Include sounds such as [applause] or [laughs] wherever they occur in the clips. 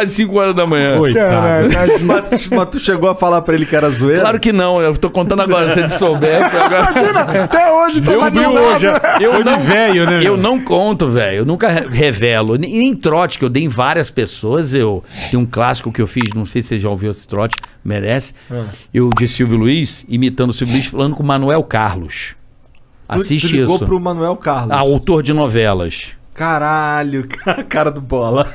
Quase 5 horas da manhã. Coitado. [laughs] Mas, mas tu chegou a falar pra ele que era zoeira? Claro que não, eu tô contando agora, se ele souber. [laughs] Agora... Até hoje, Eu tô não- hoje. eu Foi de não- velho, né? Eu não conto, velho. Eu nunca re- revelo. Nem, nem trote, que eu dei em várias pessoas. Eu tem um clássico que eu fiz, não sei se você já ouviu esse trote, merece. Eu de Silvio Luiz, imitando o Silvio Luiz, falando com o Manuel Carlos. Tu- Assiste tu ligou isso. pro Manuel Carlos. Ah, autor de novelas. Caralho, [laughs] cara do bola.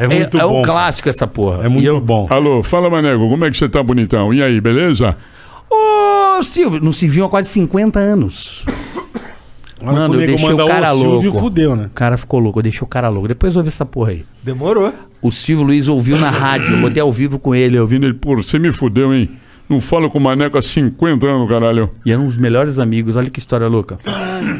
É muito é bom. um clássico essa porra. É muito eu- bom. Alô, fala, Manego, como é que você tá, bonitão? E aí, beleza? Ô, Silvio, não se viu há quase 50 anos. Mano, o eu deixei o cara Silvio, louco. fudeu, né? O cara ficou louco, eu deixei o cara louco. Depois ouvi essa porra aí. Demorou. O Silvio Luiz ouviu na rádio, eu botei ao vivo com ele, ouvindo ele. Pô, você me fudeu, hein? Não falo com o Maneco há 50 anos, caralho. E eram os melhores amigos, olha que história louca.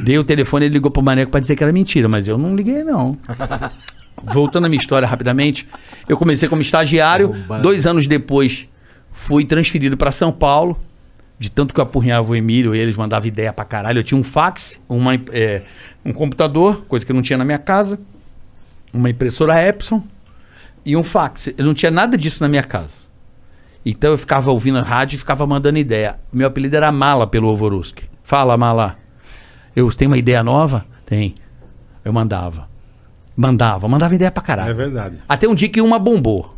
Dei o telefone, ele ligou pro Maneco pra dizer que era mentira, mas eu não liguei, não. [laughs] Voltando à minha história rapidamente, eu comecei como estagiário, dois anos depois fui transferido pra São Paulo, de tanto que eu apurrinhava o Emílio, eles mandavam ideia pra caralho. Eu tinha um fax, uma, é, um computador, coisa que eu não tinha na minha casa, uma impressora Epson e um fax. Eu não tinha nada disso na minha casa. Então eu ficava ouvindo a rádio e ficava mandando ideia. Meu apelido era Mala pelo Ovoruski. Fala, Mala. Eu tenho uma ideia nova? Tem. Eu mandava. Mandava, mandava ideia pra caralho. É verdade. Até um dia que uma bombou.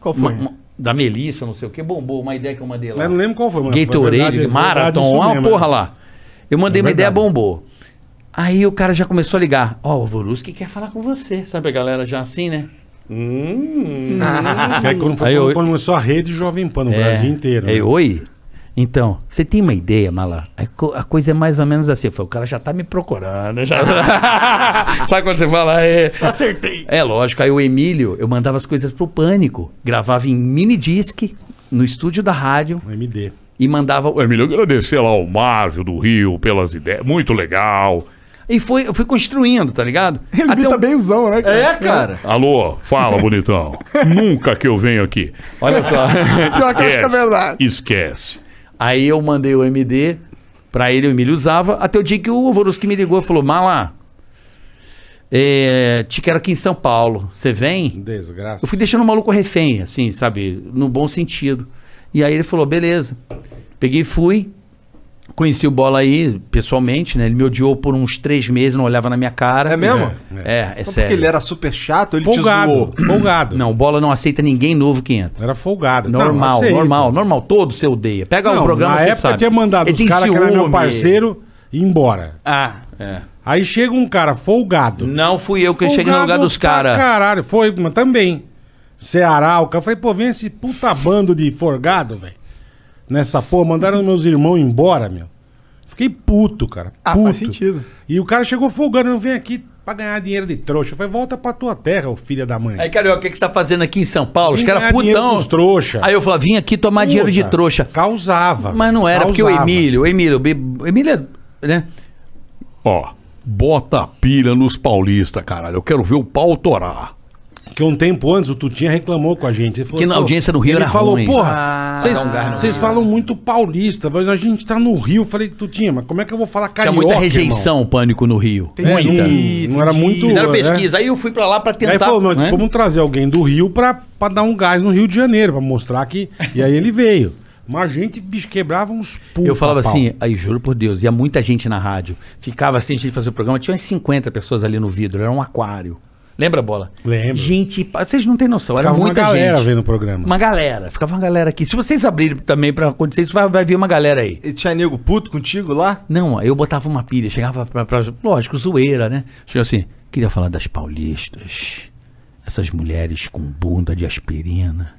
Qual foi? uma- da Melissa, não sei o que, bombou. Uma ideia que eu mandei lá. Eu não lembro qual foi, mas Gatorade, é Marathon, uma mesmo, porra lá. Eu mandei É uma ideia, bombou. Aí o cara já começou a ligar. Ó, o Voruski quer falar com você. Sabe a galera já assim, né? Hum. [laughs] Quando, foi, Aí eu- quando começou a rede Jovem Pan no É. Brasil inteiro. É, né? oi? Então, você tem uma ideia, Mala? A, co- a coisa é mais ou menos assim. Falei, o cara já tá me procurando. Já... [laughs] Sabe quando você fala? É... Acertei. é lógico. Aí o Emílio, eu mandava as coisas pro Pânico. Gravava em mini disc no estúdio da rádio Um MD. e mandava. Ô, Emílio, agradecer lá ao Marvel do Rio pelas ideias. Muito legal. E foi, eu fui construindo, tá ligado? Ele Até imita um- benzão, né? cara? É, cara. Alô, fala, bonitão. [laughs] Nunca que eu venho aqui. Olha só. É verdade. Esquece. Aí eu mandei o MD pra ele, o Emílio usava, até o dia que o Voruski me ligou e falou: Mala, é, te quero aqui em São Paulo. Você vem? Desgraça. Eu fui deixando o maluco refém, assim, sabe? No bom sentido. E aí ele falou: beleza. Peguei e fui. Conheci o Bola aí, pessoalmente, né? Ele me odiou por uns três meses, não olhava na minha cara. É mesmo? É, é, Só porque sério. ele era super chato, ele te Folgado. zoou. Folgado. Não, o Bola não aceita ninguém novo que entra. Era folgado. Normal, Não, normal, normal. Todo você odeia. Pega um programa, na você época sabe. tinha mandado Ele os caras que era meu parceiro ir embora. Ah. É. Aí chega um cara folgado. Não fui eu que cheguei no lugar dos caras. Caralho, foi, mas também. Ceará, o cara. Eu falei, pô, vem esse puta bando de forgado, velho. Nessa porra, mandaram meus irmãos embora, meu. Fiquei puto, cara. Ah, puto. faz sentido. E o cara chegou folgando, eu venho aqui pra ganhar dinheiro de trouxa. Eu falei, volta pra tua terra, ô filha da mãe. Aí, Carioca, o que, que você tá fazendo aqui em São Paulo? Os Vim caras putão. os trouxa. Aí eu falei, vim aqui tomar dinheiro de Puta, trouxa. Causava. Mas não era, porque o causava. Emílio, o Emílio, o Emílio, é, né? Ó, bota a pilha nos paulistas, caralho. Eu quero ver o pau torar. Que um tempo antes o Tutinha reclamou com a gente. Ele falou, Que na audiência no Rio ele era falou, ruim. porra, Ah, vocês um no vocês falam muito paulista, mas a gente tá no Rio. Eu falei, Tutinha, mas como é que eu vou falar Tinha carioca, muita rejeição o pânico no Rio. irmão? É, muita. não, não era muito... Fizeram é. pesquisa. Aí eu fui pra lá pra Aí tentar. falou, nós né? vamos trazer alguém do Rio pra, pra dar um gás no Rio de Janeiro, pra mostrar que... E aí ele veio. Mas a gente, bicho, quebrava uns puta Eu falava pau. assim, aí juro por Deus, ia muita gente na rádio. Ficava assim, a gente fazia o programa, tinha umas 50 pessoas ali no vidro, era um aquário. Lembra, Bola? Lembro. Gente, vocês não têm noção, era Ficava uma muita galera gente. vendo o programa. Uma galera, ficava uma galera aqui. Se vocês abrirem também pra acontecer isso, vai, vai vir uma galera aí. E tinha nego puto contigo lá? Não, aí eu botava uma pilha, chegava pra, pra- lógico, zoeira, né? Chegava assim, queria falar das paulistas, essas mulheres com bunda de aspirina,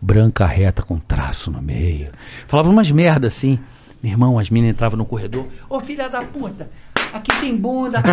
branca reta com traço no meio. Falava umas merda assim. Meu irmão, as meninas entravam no corredor, ô filha da puta, aqui tem bunda. [laughs]